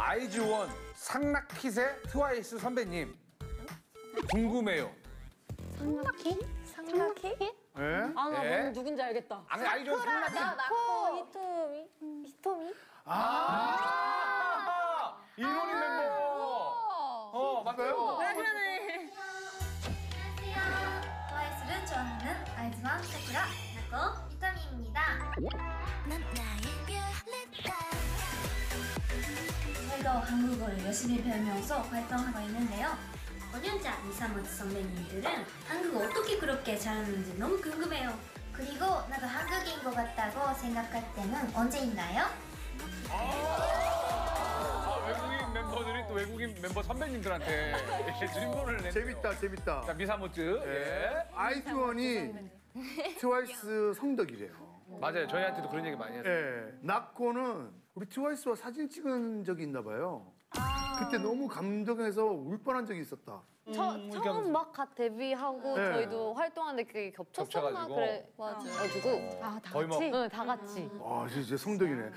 아이즈원 상락킷의 트와이스 선배님 궁금해요. 상라키? 상라키? 예? 아, 나 네. 누군지 알겠다. 아니 아이즈원 상락킷. 나코 히토미? 히토미? 아 이론인 멤버. 어 맞아요. 그러네. 안녕하세요. 트와이스를 좋아하는 아이즈원 사쿠라 나코 이토미입니다. 저희 도 한국어를 열심히 배우면서 활동하고 있는데요. 5년차 이사모트 선배님들은 한국어 어떻게 그렇게 잘하는지 너무 궁금해요. 그리고 나도 한국인 것 같다고 생각할 때는 언제인가요? 아, 외국인 멤버들이 또 외국인 멤버 선배님들한테 질문을 내네요. 재밌다, 재밌다. 자 미사모츠. 예. 아이즈원이 트와이스 성덕이래요. 맞아요. 저희한테도 그런 얘기 많이 했어요. 예. 낙코는 우리 트와이스와 사진 찍은 적이 있나 봐요. 그때 너무 감동해서 울 뻔한 적이 있었다. 처, 처음 막 갓 데뷔하고 네. 저희도 활동하는데 그게 겹쳤었나 겹쳐가지고. 그래. 맞아. 가지고 어, 거의 뭐 응, 다 같이. 와, 진짜 성덕이네.